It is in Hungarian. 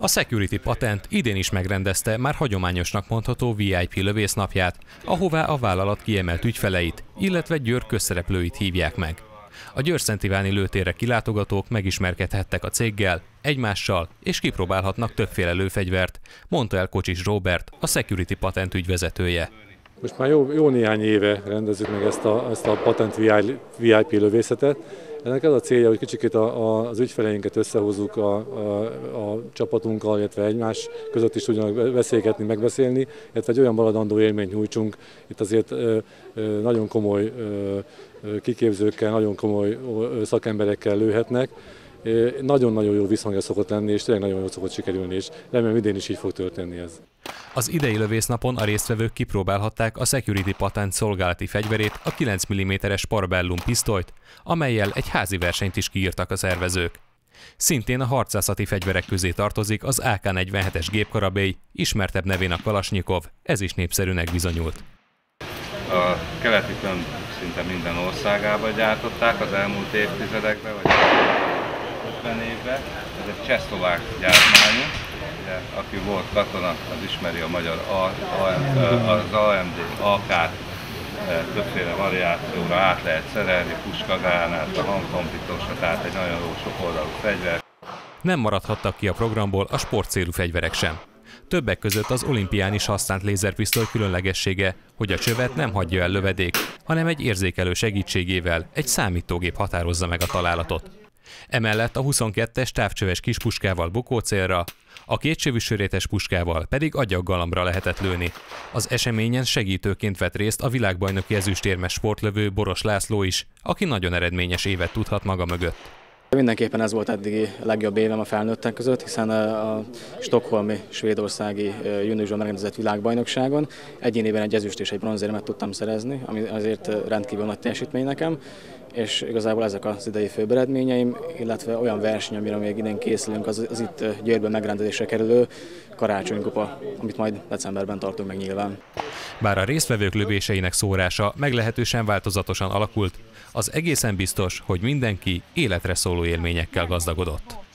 A Security Patent idén is megrendezte már hagyományosnak mondható VIP lövésznapját, ahová a vállalat kiemelt ügyfeleit, illetve Győr közszereplőit hívják meg. A Győr-Szentiváni lőtérre kilátogatók megismerkedhettek a céggel, egymással és kipróbálhatnak többféle lőfegyvert, mondta el Kocsis Robert, a Security Patent ügyvezetője. Most már jó, jó néhány éve rendezzük meg ezt a, ezt a patent VIP lövészetet. Ennek az a célja, hogy kicsit a, a, az ügyfeleinket összehozzuk a, a, a csapatunkkal, illetve egymás között is tudjanak beszélgetni, megbeszélni, illetve egy olyan maradandó élményt nyújtsunk. Itt azért ö, ö, nagyon komoly ö, kiképzőkkel, nagyon komoly szakemberekkel lőhetnek. Nagyon-nagyon jó visszhangja szokott lenni, és tényleg nagyon jól szokott sikerülni, és remélem idén is így fog történni ez. Az idei lövésznapon a résztvevők kipróbálhatták a Security Patent szolgálati fegyverét, a 9 mm-es Parabellum pisztolyt, amelyel egy házi versenyt is kiírtak a szervezők. Szintén a harcászati fegyverek közé tartozik az AK-47-es gépkarabély, ismertebb nevén a Kalasnyikov, ez is népszerűnek bizonyult. A keleti szinte minden országában gyártották az elmúlt évtizedekben, vagy 50 évben. Ez egy csehszlovák gyártmányú, aki volt katona, az ismeri a magyar az AMD AK-t, többféle variációra át lehet szerelni, puskagánát, a hangtompítósra, tehát egy nagyon jó sokoldalú fegyver. Nem maradhattak ki a programból a sportcélú fegyverek sem. Többek között az olimpián is használt lézerpisztoly különlegessége, hogy a csövet nem hagyja el lövedék, hanem egy érzékelő segítségével egy számítógép határozza meg a találatot. Emellett a 22-es távcsöves kispuskával bukócélra, a kétsövű sörétes puskával pedig agyaggalambra lehetett lőni. Az eseményen segítőként vett részt a világbajnoki ezüstérmes sportlövő Boros László is, aki nagyon eredményes évet tudhat maga mögött. Mindenképpen ez volt eddigi legjobb évem a felnőttek között, hiszen a Stockholmi svédországi júniusban megrendezett világbajnokságon egyénében egy ezüst és egy bronzérmet tudtam szerezni, ami azért rendkívül nagy teljesítmény nekem, és igazából ezek az idei főbb eredményeim, illetve olyan verseny, amire még idén készülünk, az, az itt Győrben megrendezésre kerülő karácsonykupa, amit majd decemberben tartunk meg nyilván. Bár a résztvevők lövéseinek szórása meglehetősen változatosan alakult, az egészen biztos, hogy mindenki életre szóló élményekkel gazdagodott.